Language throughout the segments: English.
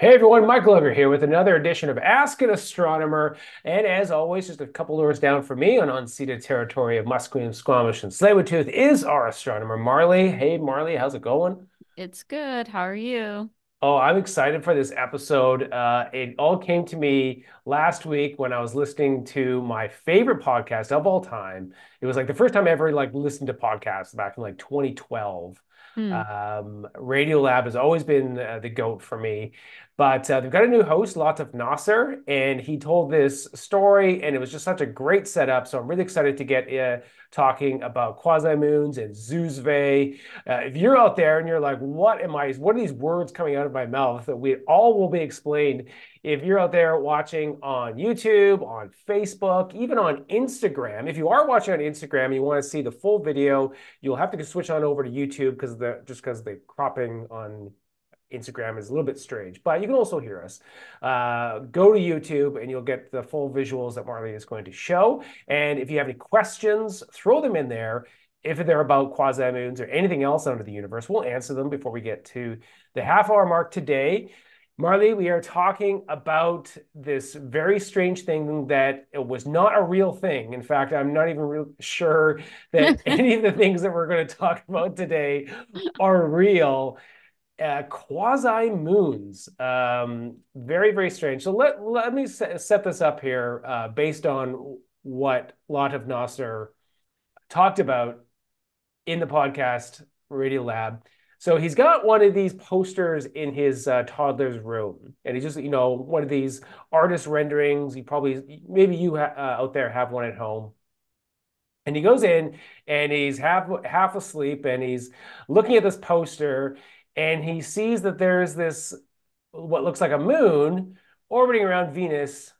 Hey everyone, Michael over here with another edition of Ask an Astronomer. And as always, just a couple doors down for me on unceded territory of Musqueam, Squamish, and Tsleil-Waututh is our astronomer, Marley. Hey Marley, how's it going? It's good. How are you? Oh, I'm excited for this episode. Uh, it all came to me last week when I was listening to my favorite podcast of all time. It was like the first time I ever like listened to podcasts back in like 2012. Hmm. Um, Radiolab has always been uh, the GOAT for me. But uh, they've got a new host, Latif Nasser, and he told this story, and it was just such a great setup. So I'm really excited to get uh, talking about quasi-moons and Zoozve. Uh, if you're out there and you're like, what am I, what are these words coming out of my mouth? That we all will be explained if you're out there watching on YouTube, on Facebook, even on Instagram. If you are watching on Instagram and you want to see the full video, you'll have to switch on over to YouTube because the just because the cropping on Instagram is a little bit strange, but you can also hear us. Uh, go to YouTube and you'll get the full visuals that Marley is going to show. And if you have any questions, throw them in there. If they're about quasi moons or anything else under the universe, we'll answer them before we get to the half hour mark today. Marley, we are talking about this very strange thing that it was not a real thing. In fact, I'm not even real sure that any of the things that we're going to talk about today are real uh, quasi moons. Um, very, very strange. So let, let me set this up here uh, based on what Latif Nasser talked about in the podcast Radiolab. So he's got one of these posters in his uh, toddler's room, and he's just, you know, one of these artist renderings. You probably, maybe you uh, out there have one at home. And he goes in and he's half half asleep and he's looking at this poster and he sees that there's this what looks like a moon orbiting around Venus.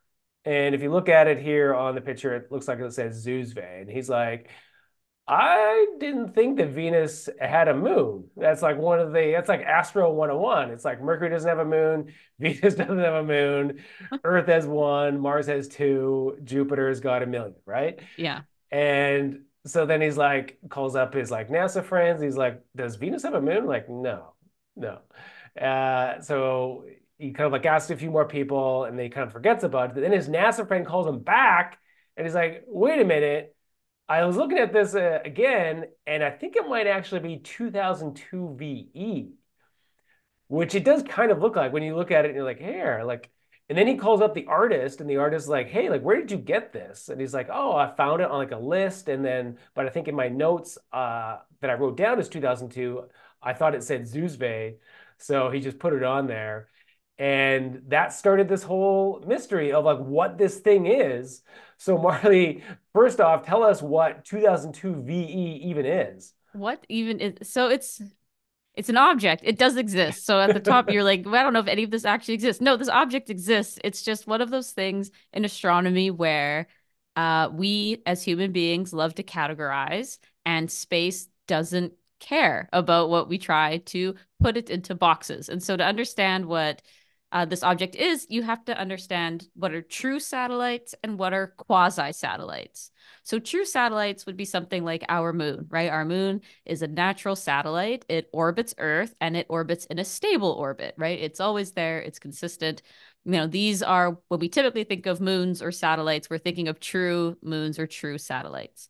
And if you look at it here on the picture, it looks like it says Zoozve. And he's like, I didn't think that Venus had a moon. That's like one of the, that's like Astro 101. It's like Mercury doesn't have a moon, Venus doesn't have a moon, Earth has one, Mars has two, Jupiter's got a million, right? Yeah. And so then he's like, calls up his like NASA friends. He's like, Does Venus have a moon? Like, no. No. Uh, so he kind of like asks a few more people and then he kind of forgets about it. But then his NASA friend calls him back and he's like, wait a minute. I was looking at this uh, again, and I think it might actually be 2002 VE, which it does kind of look like when you look at it and you're like, here, like, and then he calls up the artist, and the artist's like, hey, like, where did you get this? And he's like, oh, I found it on like a list. And then, but I think in my notes uh, that I wrote down is 2002, I thought it said Zoozve, so he just put it on there. And that started this whole mystery of like what this thing is. So Marley, first off, tell us what 2002 VE even is. What even is so it's it's an object. It does exist. So at the top, you're like, well, I don't know if any of this actually exists. No, this object exists. It's just one of those things in astronomy where uh, we as human beings love to categorize, and space doesn't care about what we try to put it into boxes. And so to understand what uh, this object is, you have to understand what are true satellites and what are quasi satellites. So, true satellites would be something like our moon, right? Our moon is a natural satellite. It orbits Earth and it orbits in a stable orbit, right? It's always there, it's consistent. You know, these are when we typically think of moons or satellites, we're thinking of true moons or true satellites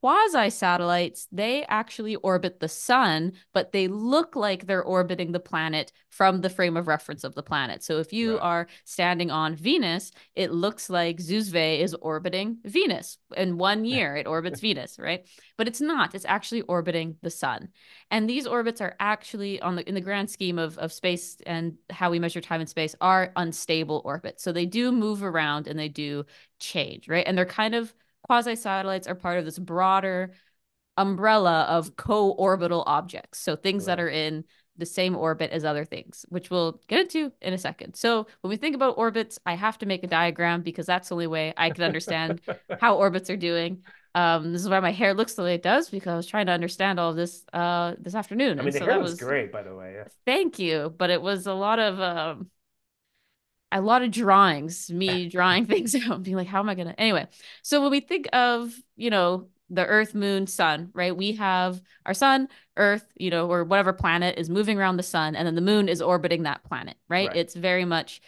quasi satellites, they actually orbit the sun, but they look like they're orbiting the planet from the frame of reference of the planet. So if you right. are standing on Venus, it looks like Zoozve is orbiting Venus. In one year, it orbits Venus, right? But it's not. It's actually orbiting the sun. And these orbits are actually on the in the grand scheme of, of space and how we measure time and space are unstable orbits. So they do move around and they do change, right? And they're kind of quasi satellites are part of this broader umbrella of co-orbital objects. So things right. that are in the same orbit as other things, which we'll get into in a second. So when we think about orbits, I have to make a diagram because that's the only way I can understand how orbits are doing. Um, this is why my hair looks the way it does because I was trying to understand all of this uh this afternoon. I mean, the so hair was great, by the way. Thank you, but it was a lot of um a lot of drawings, me drawing things out, being like, how am I gonna? Anyway, so when we think of, you know, the Earth, Moon, Sun, right? We have our Sun, Earth, you know, or whatever planet is moving around the Sun, and then the Moon is orbiting that planet, right? Right. It's very much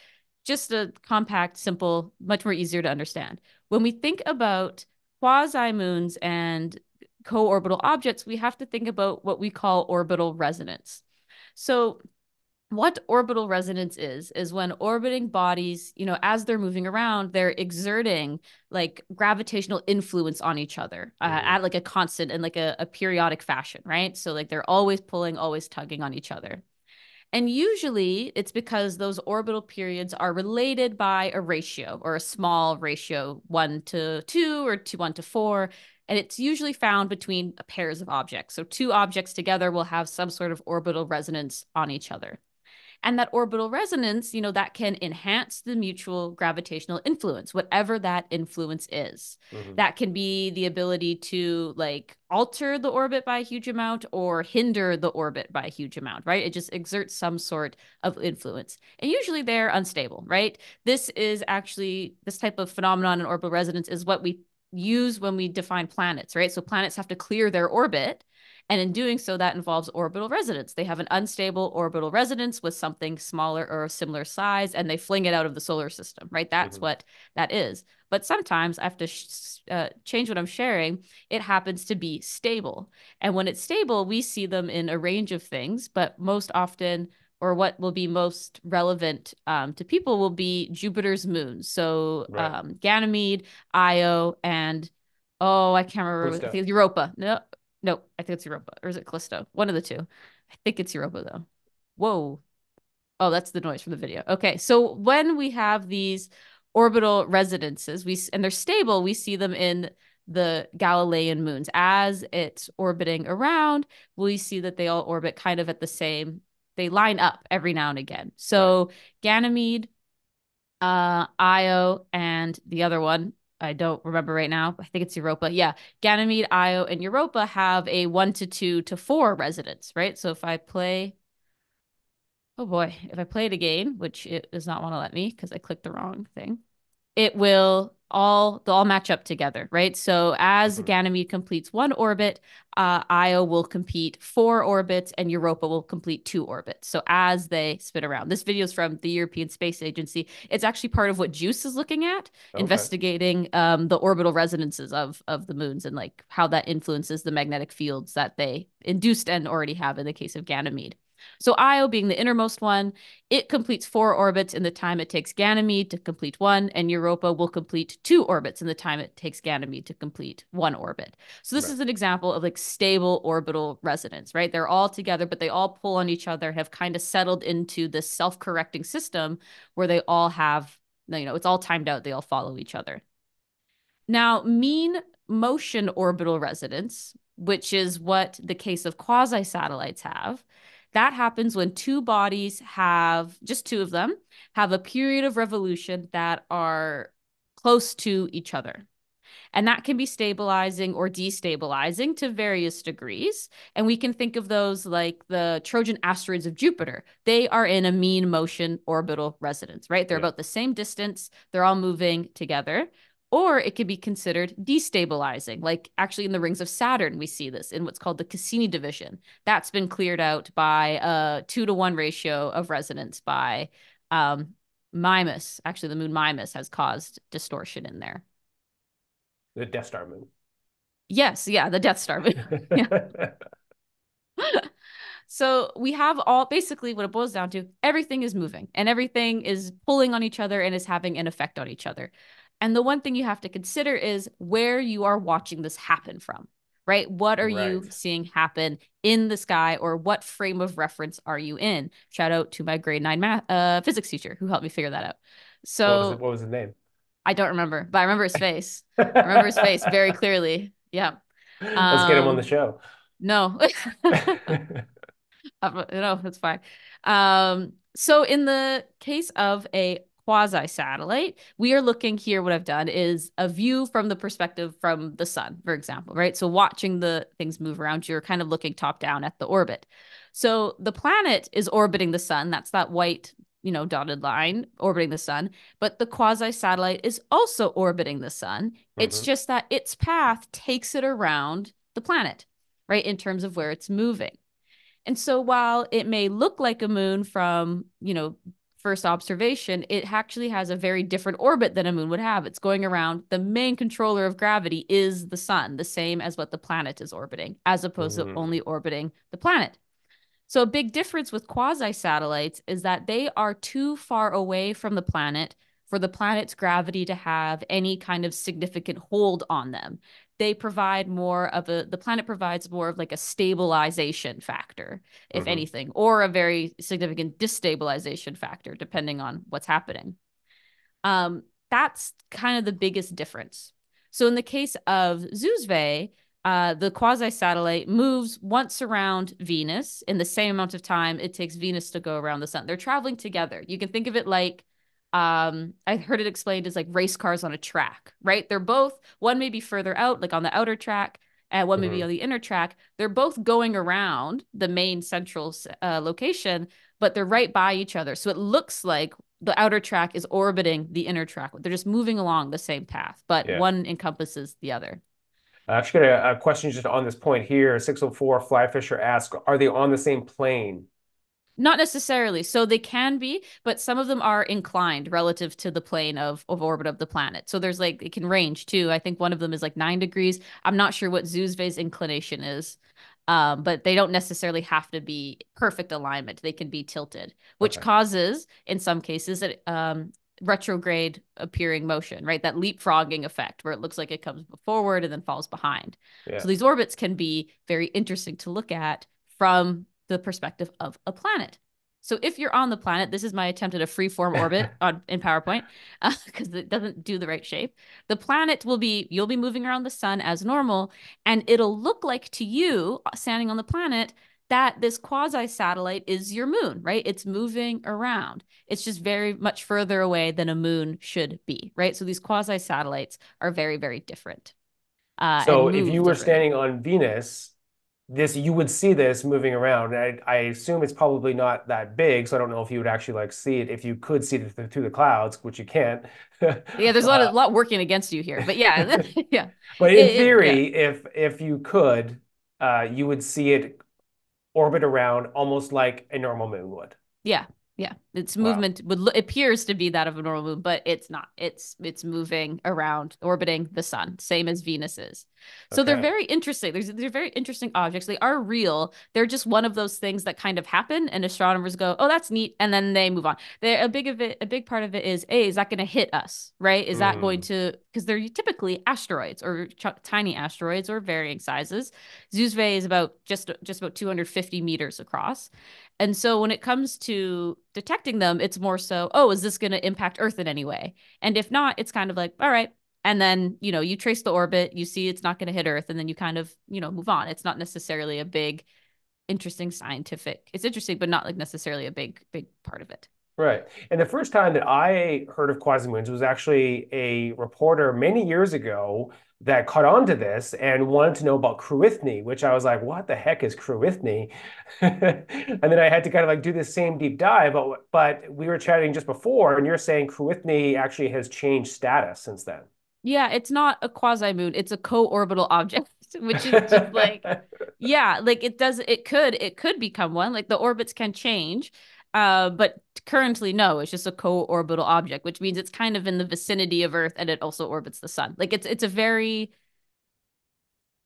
just a compact, simple, much more easier to understand. When we think about quasi moons and co-orbital objects, we have to think about what we call orbital resonance. So what orbital resonance is is when orbiting bodies you know as they're moving around they're exerting like gravitational influence on each other uh, Mhm. at like a constant and like a, a periodic fashion right so like they're always pulling always tugging on each other and usually it's because those orbital periods are related by a ratio or a small ratio, one to two or two, one to four. And it's usually found between pairs of objects. So two objects together will have some sort of orbital resonance on each other. And that orbital resonance, you know, that can enhance the mutual gravitational influence, whatever that influence is. Mhm. That can be the ability to like alter the orbit by a huge amount or hinder the orbit by a huge amount, right? It just exerts some sort of influence. And usually they're unstable, right? This is actually this type of phenomenon in orbital resonance is what we use when we define planets, right? So planets have to clear their orbit. And in doing so, that involves orbital resonance. They have an unstable orbital resonance with something smaller or similar size, and they fling it out of the solar system, right? That's Mhm. what that is. But sometimes I have to sh- uh, change what I'm sharing. It happens to be stable. And when it's stable, we see them in a range of things, but most often, or what will be most relevant um, to people, will be Jupiter's moons. So Right. um, Ganymede, Io, and oh, I can't remember. Europa. No, no, I think it's Europa. Or is it Callisto? One of the two. I think it's Europa, though. Whoa. Oh, that's the noise from the video. Okay, so when we have these orbital resonances, we and they're stable, we see them in the Galilean moons. As it's orbiting around, we see that they all orbit kind of at the same. They line up every now and again. So Ganymede, uh, Io, and the other one I don't remember right now. I think it's Europa. Yeah, Ganymede, Io, and Europa have a one to two to four resonance, right? So if I play Oh boy, if I play it again, which it does not want to let me because I clicked the wrong thing, it will all they'll all match up together, right? So as Mhm. Ganymede completes one orbit, uh, Io will complete four orbits, and Europa will complete two orbits. So as they spin around, this video is from the European Space Agency. It's actually part of what JUICE is looking at, Okay. investigating um, the orbital resonances of of the moons and like how that influences the magnetic fields that they induced and already have in the case of Ganymede. So Io being the innermost one, it completes four orbits in the time it takes Ganymede to complete one, and Europa will complete two orbits in the time it takes Ganymede to complete one orbit. So this Right. is an example of like stable orbital resonance, right? They're all together, but they all pull on each other, have kind of settled into this self-correcting system where they all have, you know, it's all timed out, they all follow each other. Now, mean motion orbital resonance, which is what the case of quasi satellites have, that happens when two bodies have, just two of them, have a period of revolution that are close to each other. And that can be stabilizing or destabilizing to various degrees. And we can think of those like the Trojan asteroids of Jupiter. They are in a mean motion orbital resonance, right? They're Yeah. about the same distance, they're all moving together. Or it could be considered destabilizing. Like actually in the rings of Saturn, we see this in what's called the Cassini division. That's been cleared out by a two to one ratio of resonance by um, Mimas. Actually, the moon Mimas has caused distortion in there. The Death Star moon. Yes, yeah, the Death Star moon. So we have all basically what it boils down to everything is moving and everything is pulling on each other and is having an effect on each other. And the one thing you have to consider is where you are watching this happen from, right? What are you seeing happen in the sky or what frame of reference are you in? Shout out to my grade nine math uh, physics teacher who helped me figure that out. What was So it, what was his name? I don't remember, but I remember his face. I remember his face very clearly. Yeah. Let's get him on the Um, show. No. Uh, no, that's fine. Um, so in the case of a quasi satellite, we are looking here. What I've done is a view from the perspective from the sun, for example, right? So watching the things move around, you're kind of looking top down at the orbit. So the planet is orbiting the sun. That's that white you know, dotted line orbiting the sun, but the quasi satellite is also orbiting the sun. It's hmm just that its path takes it around the planet, right? In terms of where it's moving. And so while it may look like a moon from, you know, first observation, it actually has a very different orbit than a moon would have. It's going around the main controller of gravity is the sun, the same as what the planet is orbiting, as opposed to hmm only orbiting the planet. So a big difference with quasi satellites is that they are too far away from the planet for the planet's gravity to have any kind of significant hold on them. They provide more of a the planet provides more of like a stabilization factor, if hmm anything, or a very significant destabilization factor, depending on what's happening. Um, that's kind of the biggest difference. So in the case of Zoozve, uh, the quasi satellite moves once around Venus in the same amount of time it takes Venus to go around the sun. They're traveling together. You can think of it like um, I heard it explained as like race cars on a track, right? They're both one may be further out, like on the outer track, and one may be hmm on the inner track. They're both going around the main central uh, location, but they're right by each other. So it looks like the outer track is orbiting the inner track. They're just moving along the same path, but Yeah. one encompasses the other. I actually got a, a question just on this point here. 604 Flyfisher asks, are they on the same plane? Not necessarily. So they can be, but some of them are inclined relative to the plane of, of orbit of the planet. So there's like, it can range too. I think one of them is like nine degrees. I'm not sure what Zoozve's inclination is, um, but they don't necessarily have to be perfect alignment. They can be tilted, which Okay. causes, in some cases, a, um, retrograde appearing motion, right? That leapfrogging effect where it looks like it comes forward and then falls behind. Yeah. So these orbits can be very interesting to look at from the perspective of a planet. So if you're on the planet, this is my attempt at a free-form orbit on in PowerPoint because uh, it doesn't do the right shape. The planet will be you'll be moving around the sun as normal, and it'll look like to you uh, standing on the planet that this quasi satellite is your moon, right? It's moving around. It's just very much further away than a moon should be, right? So these quasi satellites are very, very different uh, So if you were differently. standing on Venus, this you would see this moving around. I, I assume it's probably not that big, so I don't know if you would actually like see it if you could see it th through the clouds, which you can't. Yeah, there's a lot Uh, of lot working against you here, but yeah, yeah, but it, in it, yeah, theory, if if you could, uh, you would see it orbit around almost like a normal moon would. yeah, yeah. Its Wow. movement would appears to be that of a normal moon, but it's not. It's it's moving around, orbiting the sun, same as Venus is. So they're very interesting. There's they're very interesting objects. They are real. They're just one of those things that kind of happen, and astronomers go, "Oh, that's neat," and then they move on. They're a big of it. A big part of it is, a is that going to hit us? Right? Is that going Mm, to because they're typically asteroids or ch tiny asteroids or varying sizes. Zoozve is about just just about 250 meters across. And so when it comes to detecting them, it's more so, oh, is this going to impact Earth in any way? And if not, it's kind of like, all right. And then, you know, you trace the orbit, you see it's not going to hit Earth, and then you kind of, you know, move on. It's not necessarily a big, interesting scientific. It's interesting, but not like necessarily a big, big part of it. right. And the first time that I heard of quasimoons was actually a reporter many years ago that caught on to this and wanted to know about Cruithne, which I was like, what the heck is Cruithne? And then I had to kind of like do this same deep dive, but but we were chatting just before, and you're saying Cruithne actually has changed status since then. Yeah, it's not a quasi moon, it's a co-orbital object, which is just like Yeah, like it does it could it could become one. Like the orbits can change. Uh, but currently no, it's just a co-orbital object, which means it's kind of in the vicinity of Earth and it also orbits the sun. Like it's it's a very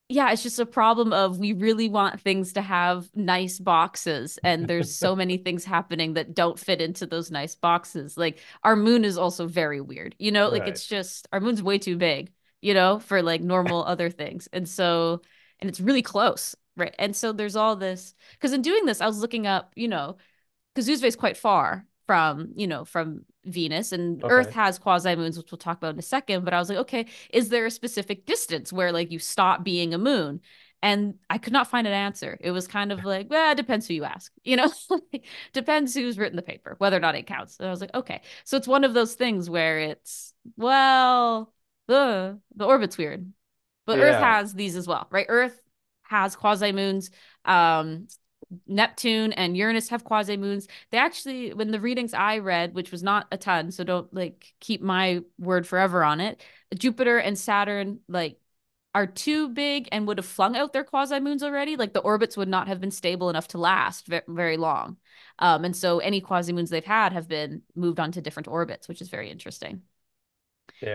yeah, it's just a problem of we really want things to have nice boxes and there's so many things happening that don't fit into those nice boxes. Like our moon is also very weird. You know, like Right. it's just our moon's way too big, you know, for like normal other things. And so and it's really close, right? And so there's all this because in doing this I was looking up, you know, because Zoozve is quite far from, you know, from Venus and Earth has quasi moons, which we'll talk about in a second. But I was like, okay, is there a specific distance where like you stop being a moon? And I could not find an answer. It was kind of like, well, it depends who you ask, you know, depends who's written the paper, whether or not it counts. And I was like, okay. So it's one of those things where it's, well, the the orbit's weird. But Earth has these as well, right? Earth has quasi moons. Um, Neptune and Uranus have quasi moons. They actually, when the readings I read, which was not a ton, so don't like keep my word forever on it. Jupiter and Saturn like are too big and would have flung out their quasi moons already. Like the orbits would not have been stable enough to last very long. Um, and so any quasi moons they've had have been moved on to different orbits, which is very interesting.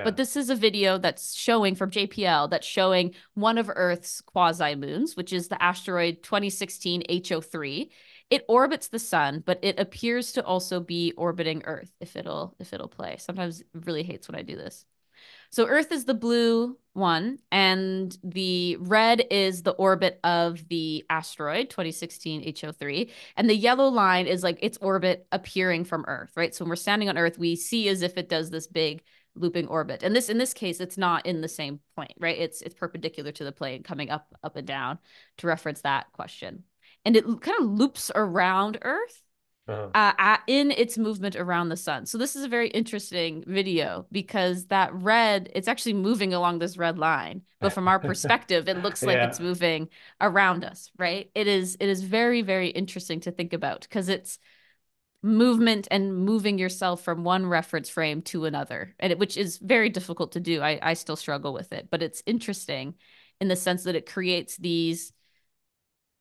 But this is a video that's showing from JPL that's showing one of Earth's quasi moons, which is the asteroid 2016 HO3. It orbits the sun, but it appears to also be orbiting Earth if it'll if it'll play. Sometimes really hates when I do this. So Earth is the blue one, and the red is the orbit of the asteroid 2016 HO3. And the yellow line is like its orbit appearing from Earth, right? So when we're standing on Earth, we see as if it does this big looping orbit. And this in this case, it's not in the same point, right? It's it's perpendicular to the plane coming up, up and down to reference that question. And it kind of loops around Earth uh-huh. uh, in its movement around the sun. So this is a very interesting video because that red, it's actually moving along this red line, but from our perspective, it looks like yeah. it's moving around us, right? It is it is very very interesting to think about because it's movement and moving yourself from one reference frame to another. And it, which is very difficult to do. I, I still struggle with it but it's interesting in the sense that it creates these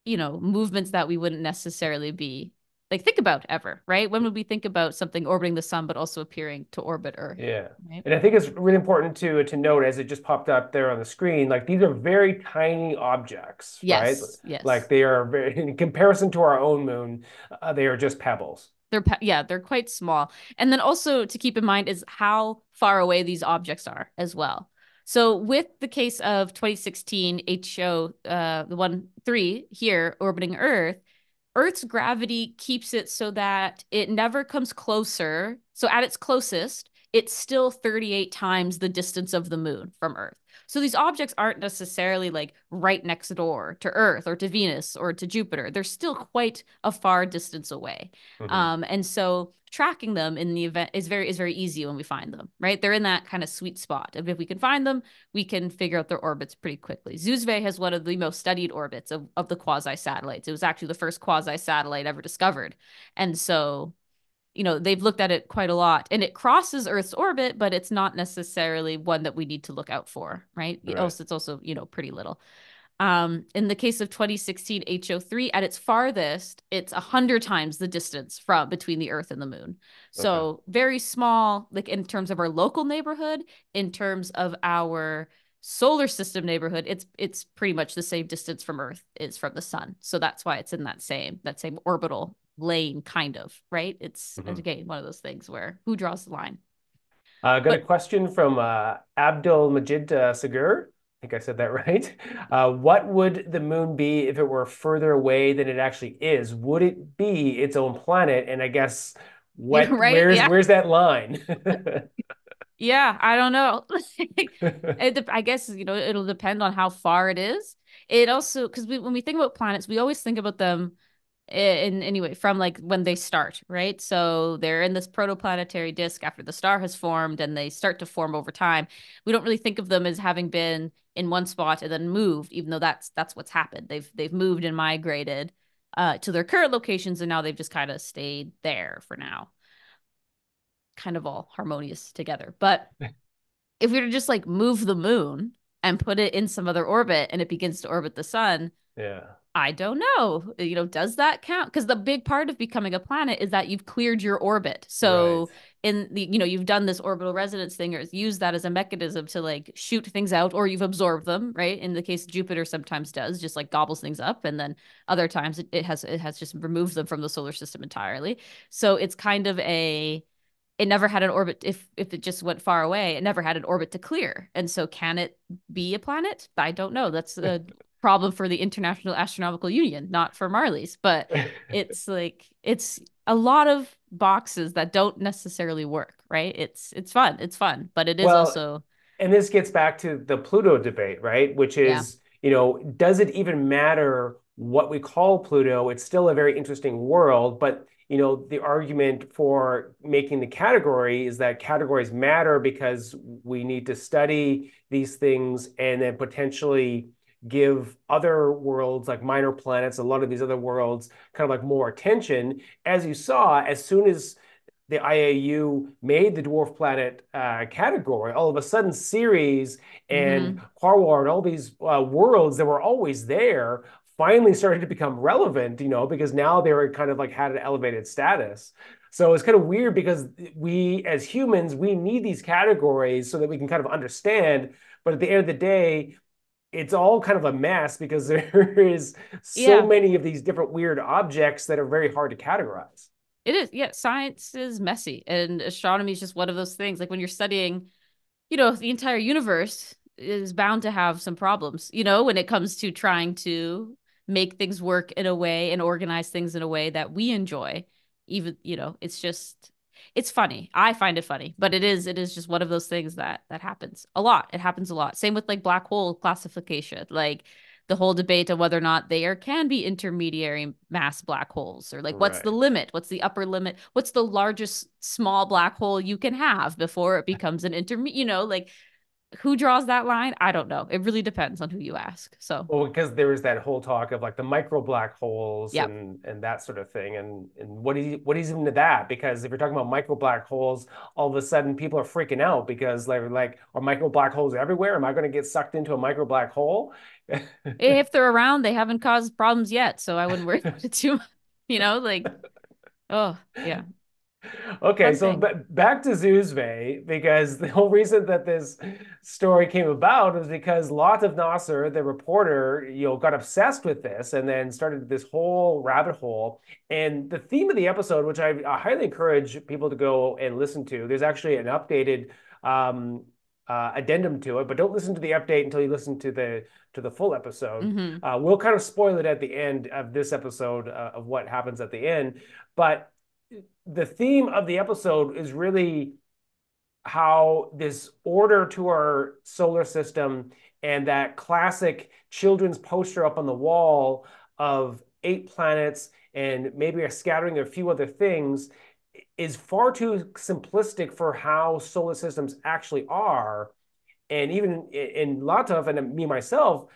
you know movements that we wouldn't necessarily be like think about ever right? When would we think about something orbiting the sun but also appearing to orbit earth yeah. right? and i think it's really important to to note as it just popped up there on the screen like these are very tiny objects yes, right yes. like they are very in comparison to our own moon uh, they are just pebbles they're yeah, they're quite small. And then also to keep in mind is how far away these objects are as well. So with the case of 2016 HO, uh, the one three here orbiting Earth, Earth's gravity keeps it so that it never comes closer. So at its closest, it's still 38 times the distance of the moon from Earth. So these objects aren't necessarily like right next door to Earth or to Venus or to Jupiter. They're still quite a far distance away. Mm-hmm. Um, and so tracking them in the event is very is very easy when we find them, right? They're in that kind of sweet spot. If we can find them, we can figure out their orbits pretty quickly. Zoozve has one of the most studied orbits of, of the quasi satellites. It was actually the first quasi satellite ever discovered. And so you know they've looked at it quite a lot and it crosses earth's orbit but it's not necessarily one that we need to look out for right, right. also it's also you know pretty little um, in the case of 2016 HO3 at its farthest it's 100 times the distance from between the earth and the moon so okay. very small like in terms of our local neighborhood in terms of our solar system neighborhood it's it's pretty much the same distance from earth is from the sun so that's why it's in that same that same orbital lane, kind of, right? It's mm-hmm. again one of those things where who draws the line. I uh, got but, a question from uh, Abdul Majid uh, Sagur. I think I said that right. Uh, what would the moon be if it were further away than it actually is? Would it be its own planet? And I guess what right? where's yeah. where's that line? yeah, I don't know. it, I guess you know it'll depend on how far it is. It also because we, when we think about planets, we always think about them in anyway from like when they start right? So they're in this protoplanetary disk after the star has formed and they start to form over time. We don't really think of them as having been in one spot and then moved even though that's that's what's happened. They've they've moved and migrated uh, to their current locations and now they've just kind of stayed there for now. Kind of all harmonious together. But if we were to just like move the moon and put it in some other orbit and it begins to orbit the sun yeah I don't know. You know, does that count? Because the big part of becoming a planet is that you've cleared your orbit. So right. in the, you know, you've done this orbital resonance thing or use that as a mechanism to like shoot things out or you've absorbed them, right? In the case Jupiter sometimes does, just like gobbles things up. And then other times it, it has it has just removed them from the solar system entirely. So it's kind of a it never had an orbit if if it just went far away it never had an orbit to clear and so can it be a planet i don't know that's a problem for the International Astronomical Union, not for Marley's. But it's like it's a lot of boxes that don't necessarily work, right? It's it's fun. It's fun, but it is well, also and this gets back to the Pluto debate, right? Which is, yeah. you know, does it even matter what we call Pluto? It's still a very interesting world, but you know, the argument for making the category is that categories matter because we need to study these things and then potentially give other worlds like minor planets, a lot of these other worlds, kind of like more attention. As you saw, as soon as the IAU made the dwarf planet uh, category, all of a sudden Ceres and mm-hmm. Harward, all these uh, worlds that were always there, finally started to become relevant, you know, because now they were kind of like had an elevated status. So it's kind of weird because we, as humans, we need these categories so that we can kind of understand. But at the end of the day, it's all kind of a mess because there is so yeah. many of these different weird objects that are very hard to categorize. It is, yeah. Science is messy, and astronomy is just one of those things. Like when you're studying, you know, the entire universe is bound to have some problems, you know, when it comes to trying to make things work in a way and organize things in a way that we enjoy even you know it's just it's funny. I find it funny but it is it is just one of those things that that happens a lot. It happens a lot. Same with like black hole classification like the whole debate of whether or not there can be intermediary mass black holes or like what's right. the limit? What's the upper limit? What's the largest small black hole you can have before it becomes an intermediate you know like who draws that line? I don't know. It really depends on who you ask. So well, because there was that whole talk of like the micro black holes yep. and and that sort of thing. And and what is what is into that? Because if you're talking about micro black holes, all of a sudden people are freaking out because they're like, are micro black holes everywhere? Am I going to get sucked into a micro black hole? if they're around, they haven't caused problems yet, so I wouldn't worry about it too. Much. You know, like, oh yeah. Okay, so back to Zoozve, because the whole reason that this story came about was because Latif Nasser, the reporter, you know, got obsessed with this and then started this whole rabbit hole. And the theme of the episode, which I, I highly encourage people to go and listen to, there's actually an updated um, uh, addendum to it, but don't listen to the update until you listen to the to the full episode. Mm-hmm. Uh, we'll kind of spoil it at the end of this episode uh, of what happens at the end, but the theme of the episode is really how this order to our solar system and that classic children's poster up on the wall of eight planets and maybe a scattering of a few other things is far too simplistic for how solar systems actually are. And even in Latif and me myself,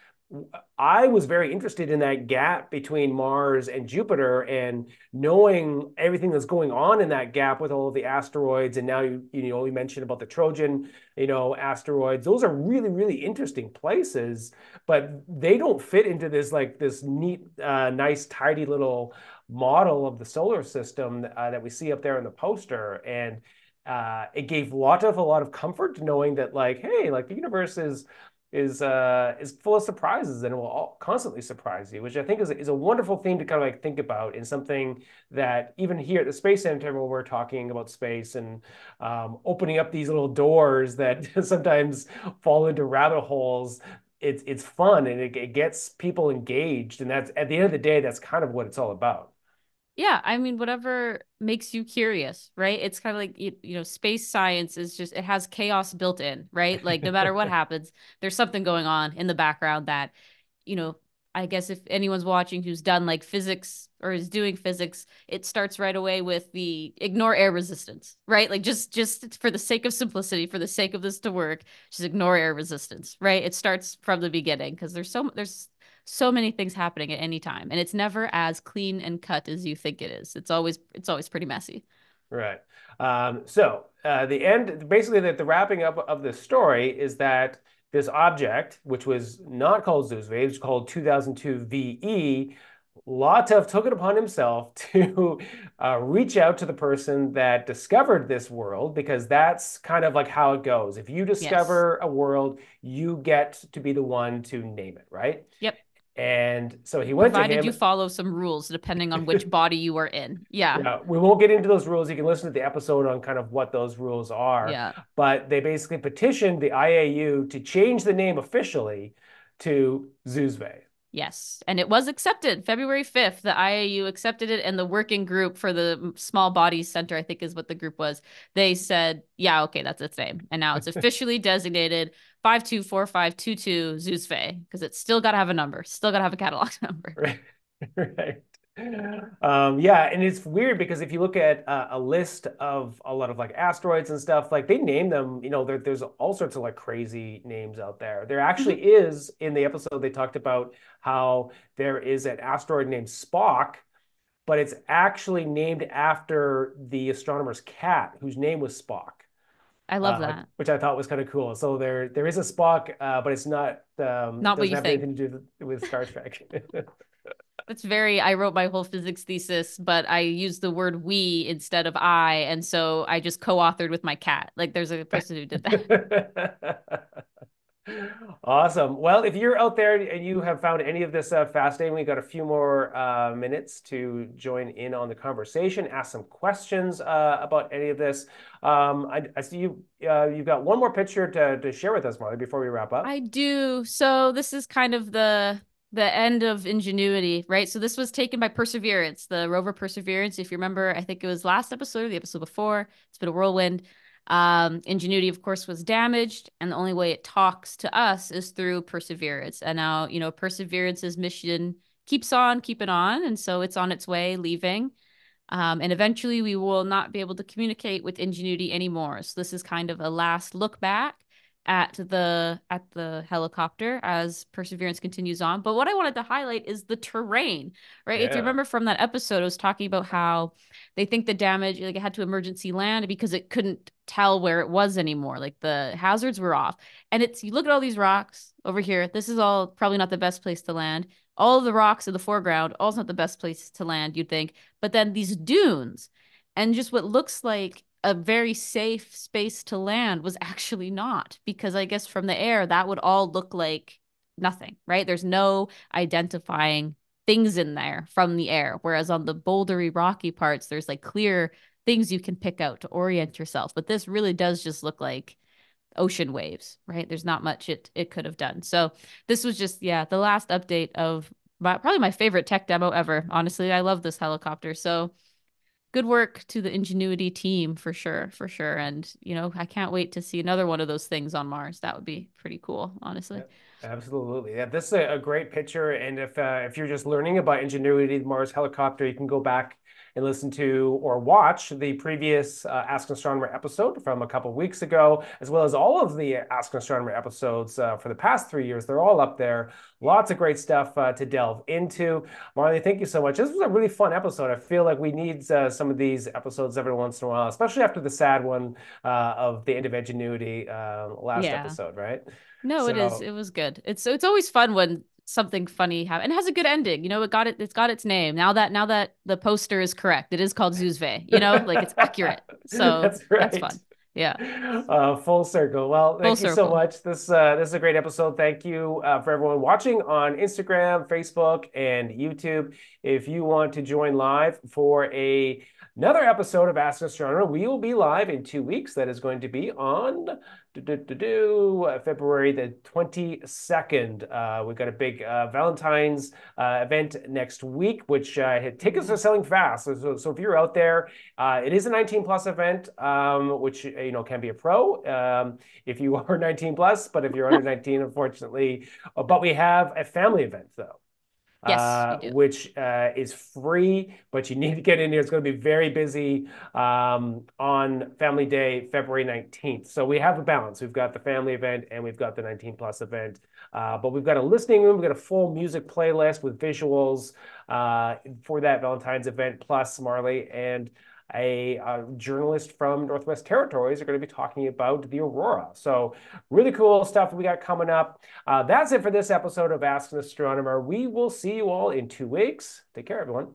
I was very interested in that gap between Mars and Jupiter and knowing everything that's going on in that gap with all of the asteroids. And now you, you know, mentioned about the Trojan, you know, asteroids. Those are really, really interesting places, but they don't fit into this like this neat, uh, nice, tidy little model of the solar system uh, that we see up there in the poster. And uh, it gave Latif a lot of comfort knowing that like, hey, like the universe is is uh, is full of surprises and it will constantly surprise you, which I think is, is a wonderful thing to kind of like think about in something that even here at the Space Center when we're talking about space and um, opening up these little doors that sometimes fall into rabbit holes, it's it's fun and it, it gets people engaged, and that's at the end of the day, that's kind of what it's all about. Yeah, I mean, whatever makes you curious, right? It's kind of like you, you know, space science is just it has chaos built in, right? Like no matter what happens, there's something going on in the background that, you know, I guess if anyone's watching who's done like physics or is doing physics, it starts right away with the ignore air resistance, right? Like just just for the sake of simplicity, for the sake of this to work, just ignore air resistance, right? It starts from the beginning because there's so there's so many things happening at any time and it's never as clean and cut as you think it is it's always it's always pretty messy right um, so uh, the end basically the, the wrapping up of the story is that this object which was not called Zoozve, it was called 2002 ve Latif took it upon himself to uh, reach out to the person that discovered this world because that's kind of like how it goes. If you discover yes. a world, you get to be the one to name it, right? Yep. And so he went Provided to him. you follow some rules depending on which body you are in. Yeah. yeah. We won't get into those rules. You can listen to the episode on kind of what those rules are. Yeah. But they basically petitioned the IAU to change the name officially to Zoozve. Yes. And it was accepted February 5th. The IAU accepted it, and the working group for the Small Bodies Center, I think is what the group was, they said, yeah, okay, that's its name. And now it's officially designated 524522 Zoozve because it's still got to have a number, still got to have a catalog number. Right. right. Um, yeah, and it's weird because if you look at uh, a list of a lot of like asteroids and stuff, like they name them, you know, there, there's all sorts of like crazy names out there. There actually Mhm. is in the episode they talked about how there is an asteroid named Spock, but it's actually named after the astronomer's cat, whose name was Spock. I love Uh, that. which I thought was kind of cool. So there, there is a Spock, uh, but it's not um, Not what doesn't you have think. anything to do with Star Trek. It's very, I wrote my whole physics thesis, but I used the word we instead of I. And so I just co-authored with my cat. Like there's a person who did that. Awesome. Well, if you're out there and you have found any of this uh, fascinating, we've got a few more uh, minutes to join in on the conversation, ask some questions uh, about any of this. Um, I, I see you. Uh, you've got one more picture to, to share with us, Marley, before we wrap up. I do. So this is kind of the the end of Ingenuity, right? So this was taken by Perseverance, the rover Perseverance. If you remember, I think it was last episode or the episode before. It's been a whirlwind. Um, Ingenuity, of course, was damaged, and the only way it talks to us is through Perseverance. And now, you know, Perseverance's mission keeps on keeping on, and so it's on its way leaving. Um, and eventually, we will not be able to communicate with Ingenuity anymore. So this is kind of a last look back at the at the helicopter as Perseverance continues on. But what I wanted to highlight is the terrain, right? If you remember from that episode, I was talking about how they think the damage like it had to emergency land because it couldn't tell where it was anymore. Like the hazards were off. And it's you look at all these rocks over here. This is all probably not the best place to land. All the rocks in the foreground, also not the best place to land, you'd think. But then these dunes and just what looks like a very safe space to land was actually not because I guess from the air that would all look like nothing, right? There's no identifying things in there from the air. Whereas on the bouldery, rocky parts, there's like clear things you can pick out to orient yourself. But this really does just look like ocean waves, right? There's not much it it could have done. So this was just yeah, the last update of my, probably my favorite tech demo ever. Honestly, I love this helicopter. So good work to the Ingenuity team for sure, for sure. And you know, I can't wait to see another one of those things on Mars. That would be pretty cool, honestly. Absolutely. Yeah, this is a, great picture. And if uh, if you're just learning about Ingenuity, Mars helicopter, you can go back and listen to or watch the previous uh, Ask an Astronomer episode from a couple weeks ago, as well as all of the Ask an Astronomer episodes uh, for the past three years. They're all up there. Lots of great stuff uh, to delve into. Marley, thank you so much. This was a really fun episode. I feel like we need uh, some of these episodes every once in a while, especially after the sad one uh, of the end of Ingenuity uh, last Yeah. episode, right? No, it is. It was good. It's it's always fun when something funny happens and it has a good ending. You know, it got it. It's got its name now that now that the poster is correct. It is called Zoozve, You know, like it's accurate. So That's that's fun. Yeah, Uh, full circle. Well, full thank you so much. This uh, this is a great episode. Thank you uh, for everyone watching on Instagram, Facebook, and YouTube. If you want to join live for a another episode of Ask Astronomer, we will be live in two weeks. That is going to be on do, do, do, do, uh, February the 22nd. Uh, we've got a big uh, Valentine's uh, event next week, which uh, tickets are selling fast. So, so, so if you're out there, uh, it is a 19 plus event, um, which you know can be a pro um, if you are 19 plus. But if you're under 19, unfortunately, but we have a family event though. Yes, Uh, which uh, is free, but you need to get in here. It's going to be very busy um, on Family Day, February 19th. So we have a balance. We've got the family event and we've got the 19 plus event. Uh, but we've got a listening room. We've got a full music playlist with visuals uh, for that Valentine's event, plus Marley and a, a journalist from Northwest Territories are going to be talking about the aurora. So really cool stuff we got coming up. Uh, that's it for this episode of Ask an Astronomer. We will see you all in two weeks. Take care, everyone.